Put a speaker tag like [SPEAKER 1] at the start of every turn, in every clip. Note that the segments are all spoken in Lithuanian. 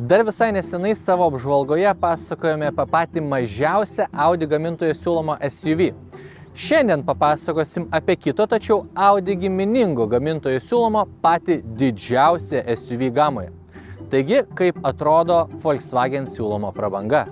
[SPEAKER 1] Dar visai nesenai savo apžvalgoje pasakojome apie patį mažiausią Audi gamintojo siūlomą SUV. Šiandien papasakosim apie kito, tačiau Audi giminingo gamintojo siūlomą patį didžiausią SUV gamoje. Taigi, kaip atrodo Volkswagen siūloma prabanga.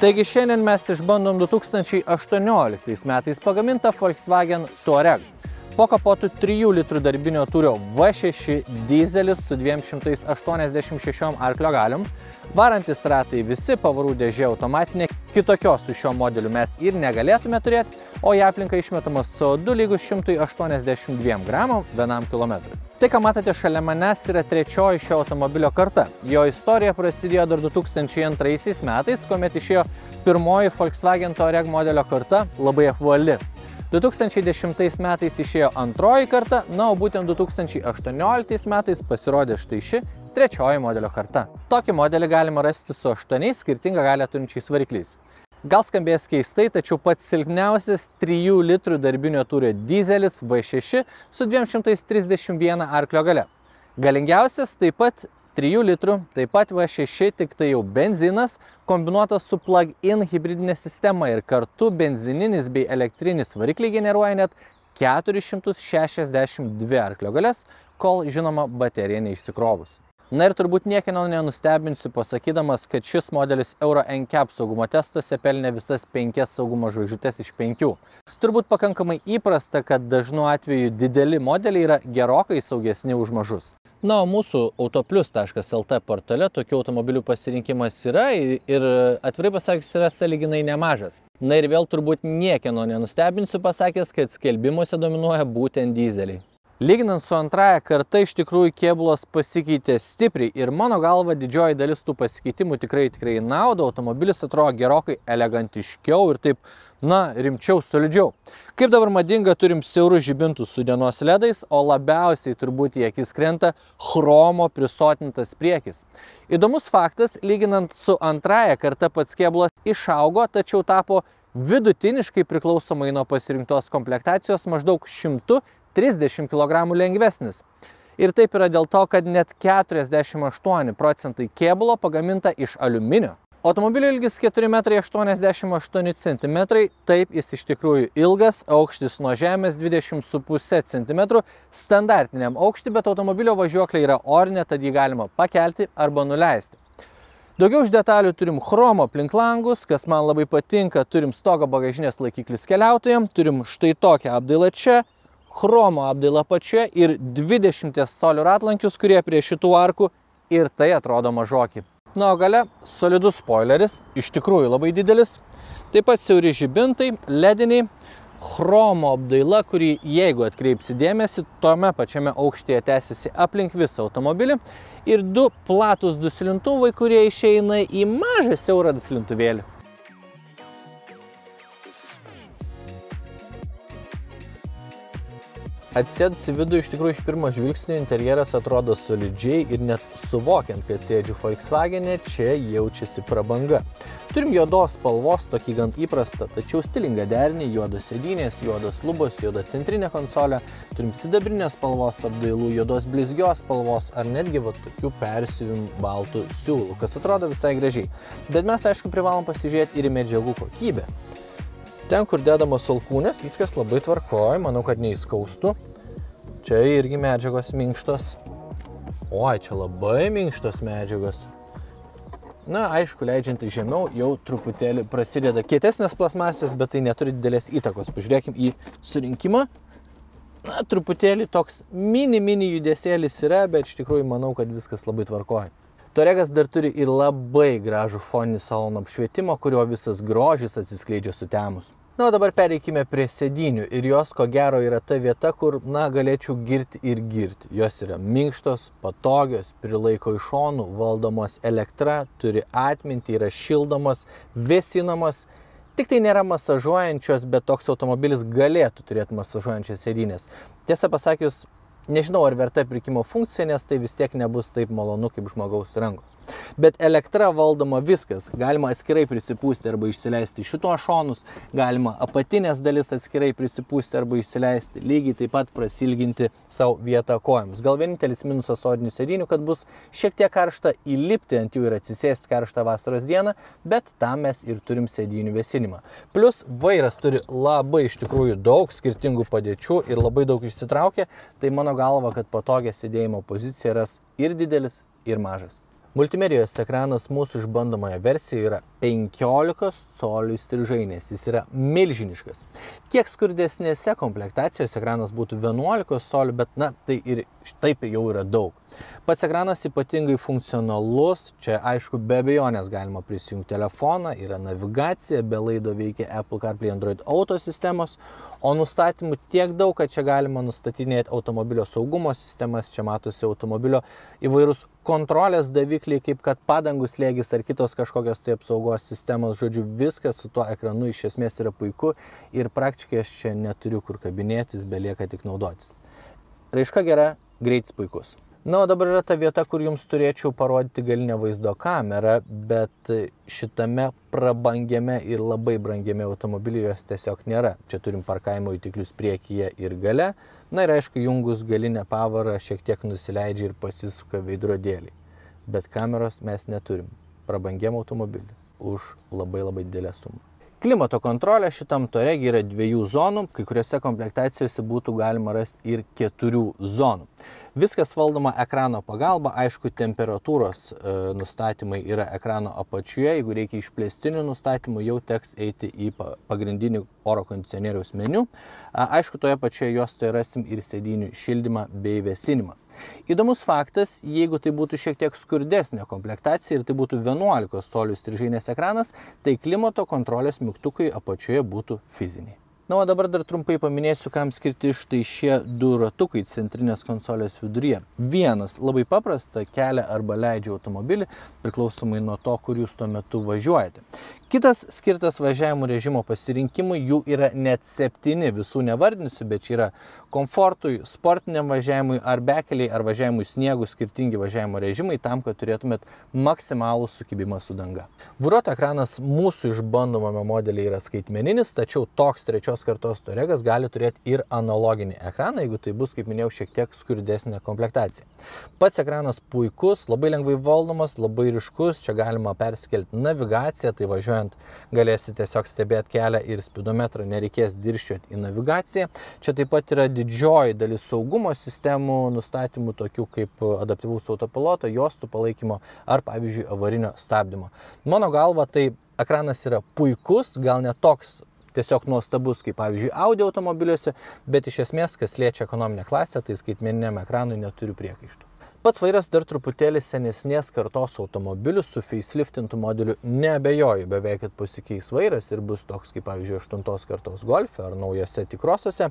[SPEAKER 1] Taigi šiandien mes išbandom 2018 metais pagamintą Volkswagen Touareg. Po kapotų 3 litrų darbinio turio V6 dizelis su 286 arklio galiom, varantis ratai visi, pavarų dėžė automatinė, kitokios su šiuo modeliu mes ir negalėtume turėti, o į aplinką išmetamas CO2 lygus 182 gramam vienam kilometrui. Tai, ką matote šalia manęs, yra trečioji šio automobilio karta. Jo istorija prasidėjo dar 2002 metais, kuomet išėjo pirmoji Volkswagen Touareg modelio karta, labai apvali. 2010 metais išėjo antroji karta, na, o būtent 2018 metais pasirodė štai ši trečioji modelio karta. Tokį modelį galima rasti su aštuoniais skirtingą galę turinčiais varikliais. Gal skambės keistai, tačiau pats silpniausias 3 litrų darbinio turio dizelis V6 su 231 arklio gale. Galingiausias taip pat 3 litrų, taip pat V6, tik tai jau benzinas, kombinuotas su plug-in hybridinė sistema ir kartu benzininis bei elektrinis varikliai generuoja net 462 arklio galės, kol žinoma baterija neišsikrovus. Na ir turbūt niekino nenustebinsiu pasakydamas, kad šis modelis Euro NCAP saugumo testuose pelnė visas penkias saugumo žvaigždutes iš penkių. Turbūt pakankamai įprasta, kad dažnu atveju dideli modeliai yra gerokai saugesni už mažus. Na, o mūsų autoplius.lt portale tokių automobilių pasirinkimas yra ir atvirai pasakius yra saliginai nemažas. Na ir vėl turbūt niekieno nenustebinsiu pasakęs, kad skelbimuose dominuoja būtent dizeliai. Lyginant su antraja karta, iš tikrųjų kėbulas pasikeitė stipriai ir mano galva didžioji dalis tų pasikeitimų tikrai tikrai naudo, automobilis atrodo gerokai elegantiškiau ir taip, na, rimčiau, solidžiau. Kaip dabar madinga, turim siaurus žibintus su dienos ledais, o labiausiai turbūt į akis krenta chromo prisotintas priekis. Įdomus faktas, lyginant su antraja karta pats kėbulas išaugo, tačiau tapo vidutiniškai priklausomai nuo pasirinktos komplektacijos maždaug 100 30 kg lengvesnis. Ir taip yra dėl to, kad net 48 procentai kėbulo pagaminta iš aliuminio. Automobilio ilgis 4,88 cm, taip jis iš tikrųjų ilgas, aukštis nuo žemės 20,5 cm, standartiniam aukštį, bet automobilio važiuoklė yra orinė, tad jį galima pakelti arba nuleisti. Daugiau už detalių turim chromo aplink langus, kas man labai patinka, turim stogo bagažinės laikiklis keliautojams, turim štai tokią apdailą čia, chromo apdaila pačioje ir 20 colių ratlankius, kurie prie šitų arkų ir tai atrodo mažoki. Na, o gale solidus spoileris, iš tikrųjų labai didelis, taip pat siauri žibintai, lediniai, chromo apdaila, kuri, jeigu atkreipsi dėmesį, tome pačiame aukštėje tęsiasi aplink visą automobilį ir du platus duslintuvai, kurie išeina į mažą siaurą duslintuvėlį. Atsėdus į vidų iš tikrųjų iš pirmo žvilgsnio interjeras atrodo solidžiai ir net suvokiant, kad sėdžiu Volkswagen'e, čia jaučiasi prabanga. Turim juodos spalvos, tokį gan įprastą, tačiau stilingą derinį, juodos sėdynės, juodos lubos, juoda centrinė konsolė, turim sidabrinės spalvos apdailų, juodos blizgios spalvos ar netgi va tokių persiuvim baltų siūlų, kas atrodo visai gražiai. Bet mes aišku privalom pasižiūrėti ir į medžiagų kokybę. Ten, kur dedamos alkūnės, viskas labai tvarkoja, manau, kad neįskaustų. Čia irgi medžiagos minkštos. Oi, čia labai minkštos medžiagos. Na, aišku, leidžiant žemiau, jau truputėlį prasideda kietesnės plasmasės, bet tai neturi didelės įtakos. Pažiūrėkim į surinkimą. Na, truputėlį toks mini, mini judesėlis yra, bet iš tikrųjų manau, kad viskas labai tvarkoja. Toregas dar turi ir labai gražų foninį salono apšvietimą, kurio visas grožis atsiskleidžia sutemus. Na, o dabar pereikime prie sėdinių ir jos ko gero yra ta vieta, kur, na, galėčiau girti ir girti. Jos yra minkštos, patogios, prilaiko iš šonų, valdomos elektra, turi atmintį, yra šildomos, vėsinamos Tik tai nėra masažuojančios, bet toks automobilis galėtų turėti masažuojančias sėdynės. Tiesą pasakius, Nežinau, ar verta pirkimo funkcija, nes tai vis tiek nebus taip malonu kaip žmogaus rankos. Bet elektra valdoma viskas. Galima atskirai prisipūsti arba išsileisti šito šonus, galima apatinės dalis atskirai prisipūsti arba išsileisti, lygiai taip pat prasilginti savo vietą kojams. Gal vienintelis minusas sodinių sėdinių, kad bus šiek tiek karšta įlipti ant jų ir atsisėsti karštą vasaros dieną, bet tam mes ir turim sėdinių vėsinimą. Plus vairas turi labai iš tikrųjų daug skirtingų padėčių ir labai daug išsitraukia, tai mano galva, kad patogią sėdėjimo poziciją ras ir didelis, ir mažas. Multimedijos ekranas mūsų išbandomoje versijoje yra 15 colių strižainės, jis yra milžiniškas. Kiek skurdesnėse komplektacijose ekranas būtų 11 colių, bet na, tai ir taip jau yra daug. Pats ekranas ypatingai funkcionalus, čia aišku be abejonės galima prisijungti telefoną, yra navigacija, be laido veikia Apple CarPlay Android Auto sistemos, o nustatymų tiek daug, kad čia galima nustatinėti automobilio saugumo sistemas, čia matosi automobilio įvairūs kontrolės davikliai, kaip kad padangų slėgis ar kitos kažkokios tai apsaugos sistemos, žodžiu, viskas su tuo ekranu iš esmės yra puiku ir praktiškai aš čia neturiu kur kabinėtis, belieka tik naudotis. Raiška gera, greitis puikus. Na, o dabar yra ta vieta, kur jums turėčiau parodyti galinę vaizdo kamerą, bet šitame prabangiame ir labai brangiame automobilyje jos tiesiog nėra. Čia turim parkavimo įtiklius priekyje ir gale. Na ir aišku, jungus galinę pavarą šiek tiek nusileidžia ir pasisuka veidrodėlį. Bet kameros mes neturim. Prabangiam automobiliu už labai labai didelę sumą. Klimato kontrolė šitam toregi yra dviejų zonų, kai kuriuose komplektacijose būtų galima rasti ir keturių zonų. Viskas valdoma ekrano pagalba, aišku, temperatūros e, nustatymai yra ekrano apačioje, jeigu reikia išplėstinių nustatymų, jau teks eiti į pagrindinį oro kondicionieriaus meniu. Aišku, toje pačioje juostoje rasim ir sėdinių šildymą bei vėsinimą. Įdomus faktas, jeigu tai būtų šiek tiek skurdesnė komplektacija ir tai būtų 11 colių strižainės ekranas, tai klimato kontrolės mygtukai apačioje būtų fiziniai. Na, o dabar dar trumpai paminėsiu, kam skirti štai šie du ratukai centrinės konsolės viduryje. Vienas labai paprasta kelia arba leidžia automobilį, priklausomai nuo to, kur jūs tuo metu važiuojate. Kitas skirtas važiavimo režimo pasirinkimui, jų yra net septyni, visų nevardinsiu, bet čia yra komfortui, sportiniam važiavimui ar bekeliai, ar važiavimui sniegu skirtingi važiavimo režimai tam, kad turėtumėt maksimalų sukibimą su danga. Vairuoto ekranas mūsų išbandomame modelyje yra skaitmeninis, tačiau toks trečios kartos Toregas gali turėti ir analoginį ekraną, jeigu tai bus, kaip minėjau, šiek tiek skurdesnė komplektacija. Pats ekranas puikus, labai lengvai valdomas, labai ryškus, čia galima perskelti navigaciją, tai važiuojant važiuojant galėsi tiesiog stebėti kelią ir spidometrą, nereikės dirščioti į navigaciją. Čia taip pat yra didžioji dalis saugumo sistemų nustatymų, tokių kaip adaptyvaus autopiloto, juostų palaikymo ar, pavyzdžiui, avarinio stabdymo. Mano galva, tai ekranas yra puikus, gal ne toks tiesiog nuostabus, kaip pavyzdžiui, audio automobiliuose, bet iš esmės, kas liečia ekonominę klasę, tai skaitmeniniam ekranui neturiu priekaištų. Pats vairas dar truputėlį senesnės kartos automobilių su faceliftintų modeliu nebejoju, beveik kad pasikeis vairas ir bus toks kaip pavyzdžiui 8 kartos golfe ar naujose tikrosiuose.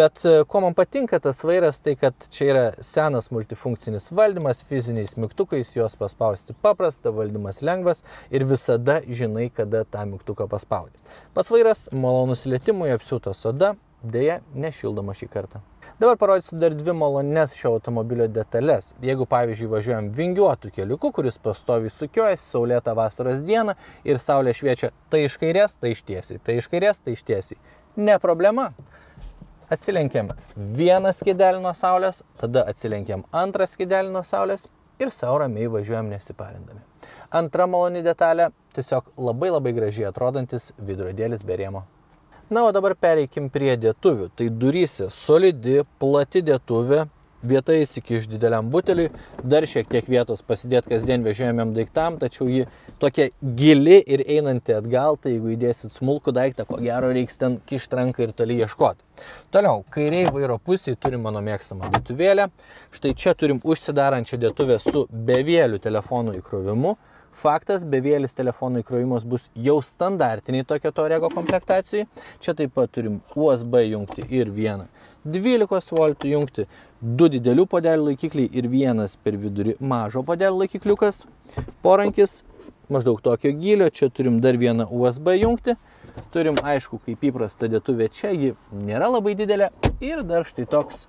[SPEAKER 1] Bet e, ko man patinka tas vairas, tai kad čia yra senas multifunkcinis valdymas, fiziniais mygtukais, juos paspausti paprasta, valdymas lengvas ir visada žinai, kada tą mygtuką paspaudyti. Pats vairas malonus lietimui apsiūtas soda, dėja nešildoma šį kartą. Dabar parodysiu dar dvi malones šio automobilio detalės. Jeigu pavyzdžiui važiuojam vingiuotų keliuku, kuris pastovi sukiojasi, saulėtą vasaros dieną ir saulė šviečia tai iš kairės, tai iš tiesiai, tai iš kairės, tai iš tiesiai. Ne problema. Atsilenkiam vieną skidelį nuo saulės, tada atsilenkiam antrą skidelį nuo saulės ir savo ramiai važiuojam nesiparindami. Antra maloni detalė - tiesiog labai labai gražiai atrodantis vidrodėlis be rėmo. Na, o dabar pereikim prie dėtuvių. Tai durysi solidi, plati dėtuvė, vieta įsikiš dideliam buteliui, dar šiek tiek vietos pasidėti kasdien vežiojamiem daiktam, tačiau ji tokia gili ir einanti atgal, tai jeigu įdėsit smulkų daiktą, ko gero reiks ten kišti ranką ir toli ieškoti. Toliau, kairiai vairo pusėje turim mano mėgstamą dėtuvėlę. Štai čia turim užsidarančią dėtuvę su bevėliu telefonų įkrovimu. Faktas, bevėlis telefonų įkrovimas bus jau standartiniai tokio Torego komplektacijai. Čia taip pat turim USB jungti ir vieną 12 V jungti, du didelių podelių laikikliai ir vienas per vidurį mažo podelių laikikliukas. Porankis maždaug tokio gylio, čia turim dar vieną USB jungti. Turim, aišku, kaip įprasta dėtuvė čia, ji nėra labai didelė ir dar štai toks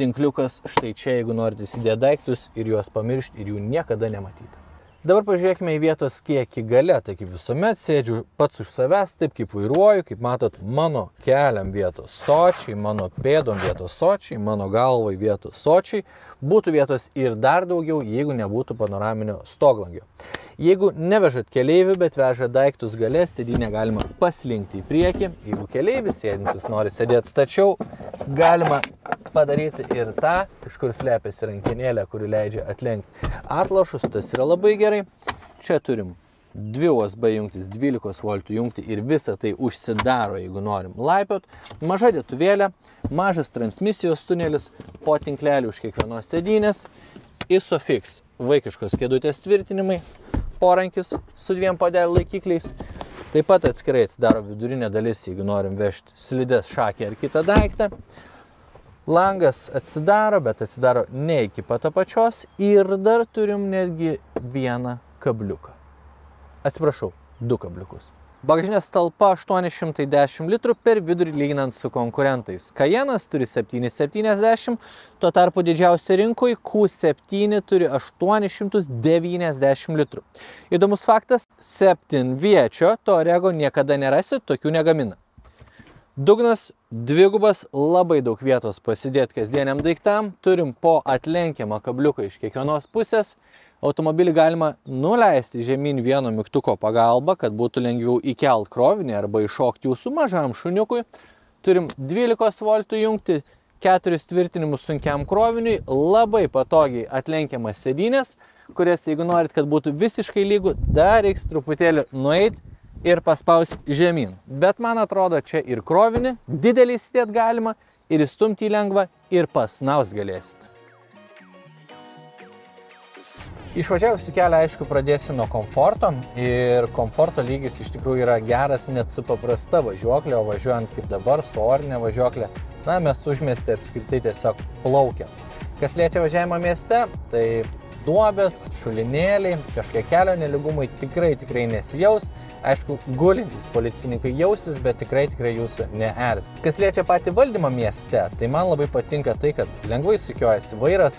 [SPEAKER 1] tinkliukas štai čia, jeigu norite įsidėti daiktus ir juos pamiršti ir jų niekada nematyti. Dabar pažiūrėkime į vietos kiekį gale, tai kaip visuomet sėdžiu pats už savęs, taip kaip vairuoju, kaip matot, mano keliam vietos sočiai, mano pėdom vietos sočiai, mano galvai vietos sočiai, būtų vietos ir dar daugiau, jeigu nebūtų panoraminio stoglangio. Jeigu nevežat keleivių, bet vežat daiktus gale, sėdynę galima paslinkti į priekį. Jeigu keleivis sėdintis nori sėdėti stačiau, galima padaryti ir tą, iš kur slepiasi rankinėlė, kuri leidžia atlenkti atlošus, tas yra labai gerai. Čia turim dvi USB jungtis, 12 V jungti ir visa tai užsidaro, jeigu norim laipiot. Maža dėtuvėlė, mažas transmisijos tunelis, po tinklelį už kiekvienos sėdynės, ISOFIX, vaikiškos kėdutės tvirtinimai, porankis su dviem padelio laikikliais. Taip pat atskirai atsidaro vidurinė dalis, jeigu norim vežti slidės šakį ar kitą daiktą. Langas atsidaro, bet atsidaro ne iki pat apačios ir dar turim netgi vieną kabliuką. Atsiprašau, du kabliukus. Bagažinės talpa 810 litrų per vidurį lyginant su konkurentais. Kajenas turi 770, tuo tarpu didžiausia rinkoje Q7 turi 890 litrų. Įdomus faktas, septynviečio Torego niekada nerasit, tokių negamina. Dugnas dvigubas, labai daug vietos pasidėti kasdieniam daiktam, turim po atlenkiamą kabliuką iš kiekvienos pusės, automobilį galima nuleisti žemyn vieno mygtuko pagalba, kad būtų lengviau įkelt krovinį arba iššokti jūsų mažam šuniukui. Turim 12 V jungti, keturis tvirtinimus sunkiam kroviniui, labai patogiai atlenkiamas sėdynės, kurias jeigu norit, kad būtų visiškai lygų, dar reiks truputėlį nueiti ir paspausti žemyn. Bet man atrodo, čia ir krovinį didelį įsidėt galima, ir įstumti į lengvą, ir pasnaus galėsit. Išvažiavus į kelią, aišku, pradėsiu nuo komforto ir komforto lygis iš tikrųjų yra geras net su paprasta važiuoklė, o važiuojant kaip dabar su orinė važiuoklė, na, mes užmestį apskritai tiesiog plaukiam. Kas liečia važiavimą mieste, tai duobės, šulinėliai, kažkokie kelio neligumai tikrai tikrai nesijaus. Aišku, gulintys policininkai jausis, bet tikrai tikrai jūsų neers. Kas liečia patį valdymą mieste, tai man labai patinka tai, kad lengvai sukiojasi vairas,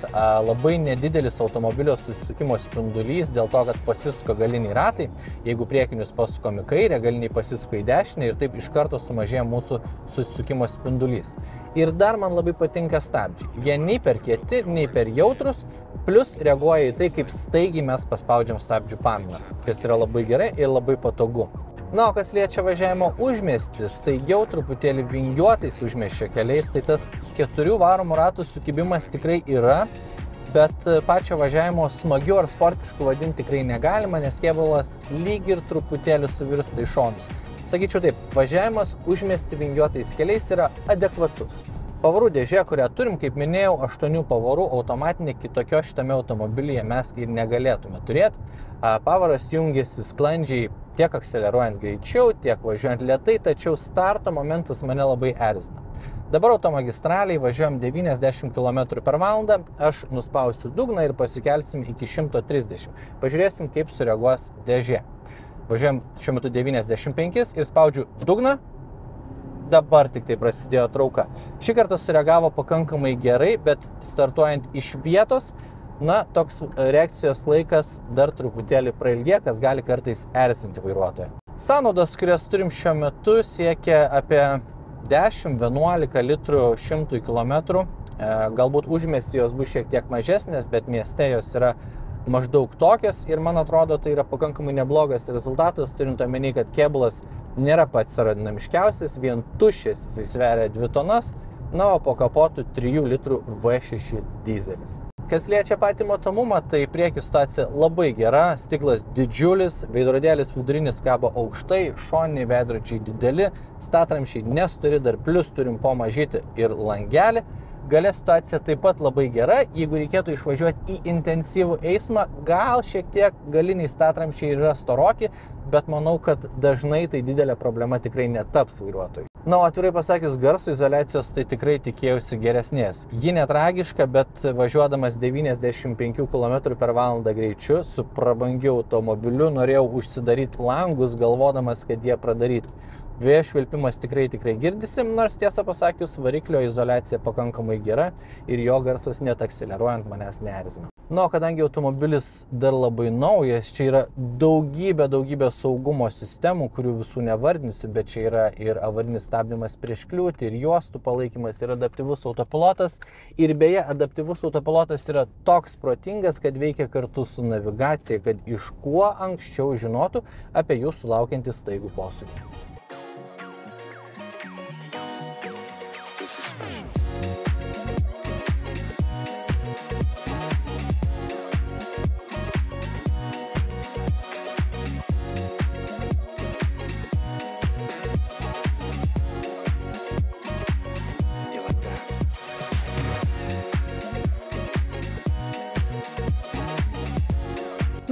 [SPEAKER 1] labai nedidelis automobilio susisukimo spindulys dėl to, kad pasisuka galiniai ratai. Jeigu priekinius pasukome kairę, galiniai pasisuka į dešinę ir taip iš karto sumažėja mūsų susisukimo spindulys. Ir dar man labai patinka stabdžiai. Jie nei per kieti, nei per jautrus, plus reaguoja į tai, kaip staigiai mes paspaudžiam stabdžių paminą, kas yra labai gerai ir labai patogu. Na, o kas liečia važiavimo užmestis, staigiau truputėlį vingiuotais užmeščio keliais, tai tas keturių varomų ratų sukibimas tikrai yra, bet pačio važiavimo smagiu ar sportišku vadinti tikrai negalima, nes kėbulas lyg ir truputėlį suvirsta į šonus. Sakyčiau taip, važiavimas užmesti vingiuotais keliais yra adekvatus. Pavarų dėžė, kurią turim, kaip minėjau, 8 pavarų automatinė, kitokio šitame automobilyje mes ir negalėtume turėti. Pavaras jungiasi sklandžiai tiek akceleruojant greičiau, tiek važiuojant lietai, tačiau starto momentas mane labai erzina. Dabar automagistraliai važiuojam 90 km per valandą, aš nuspausiu dugną ir pasikelsim iki 130. Pažiūrėsim, kaip sureaguos dėžė. Važiuojam šiuo metu 95 ir spaudžiu dugną, dabar tik tai prasidėjo trauka. Šį kartą sureagavo pakankamai gerai, bet startuojant iš vietos, na, toks reakcijos laikas dar truputėlį prailgė, kas gali kartais erzinti vairuotoją. Sąnaudos, kurias turim šiuo metu, siekia apie 10-11 litrų 100 km. Galbūt užmesti jos bus šiek tiek mažesnės, bet mieste jos yra maždaug tokios ir man atrodo tai yra pakankamai neblogas rezultatas, turint omeny, kad kėbulas nėra pats aerodinamiškiausias, vien tuščias jisai sveria 2 tonas, na, o po kapotų 3 litrų V6 dizelis. Kas liečia patį matomumą, tai prieki situacija labai gera, stiklas didžiulis, veidrodėlis vidurinis kabo aukštai, šoniniai veidrodžiai dideli, statramšiai nestori, dar plus turim po mažyti ir langelį. Galia situacija taip pat labai gera, jeigu reikėtų išvažiuoti į intensyvų eismą, gal šiek tiek galiniai statramšiai yra storoki, bet manau, kad dažnai tai didelė problema tikrai netaps vairuotojui. Na, o atvirai pasakius, garso izolacijos tai tikrai tikėjausi geresnės. Ji netragiška, bet važiuodamas 95 km per valandą greičiu su prabangiu automobiliu norėjau užsidaryti langus, galvodamas, kad jie pradaryti. Vėjo švilpimas tikrai tikrai girdisi, nors tiesą pasakius, variklio izolacija pakankamai gera ir jo garsas net akceleruojant manęs neerzina. Na, kadangi automobilis dar labai naujas, čia yra daugybė, daugybė saugumo sistemų, kurių visų nevardinsiu, bet čia yra ir avarinis stabdymas prieš kliūtį, ir juostų palaikymas, ir adaptyvus autopilotas. Ir beje, adaptyvus autopilotas yra toks protingas, kad veikia kartu su navigacija, kad iš kuo anksčiau žinotų apie jūsų laukiantį staigų posūkį.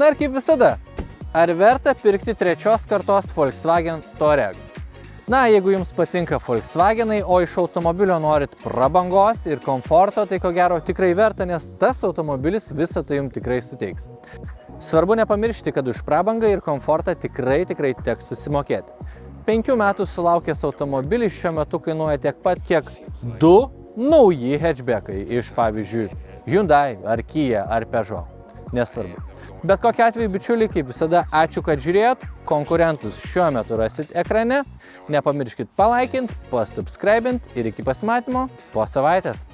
[SPEAKER 1] Na ir kaip visada, ar verta pirkti trečios kartos Volkswagen Touareg? Na, jeigu jums patinka Volkswagenai, o iš automobilio norit prabangos ir komforto, tai ko gero tikrai verta, nes tas automobilis visą tai jums tikrai suteiks. Svarbu nepamiršti, kad už prabangą ir komfortą tikrai tikrai teks susimokėti. Penkių metų sulaukęs automobilis šiuo metu kainuoja tiek pat, kiek du nauji hatchbackai iš pavyzdžiui Hyundai ar Kia ar Peugeot. Nesvarbu. Bet kokia atveju, bičiuliai, kaip visada, ačiū, kad žiūrėjot. Konkurentus šiuo metu rasit ekrane. Nepamirškit palaikint, pasubscribint ir iki pasimatymo po savaitės.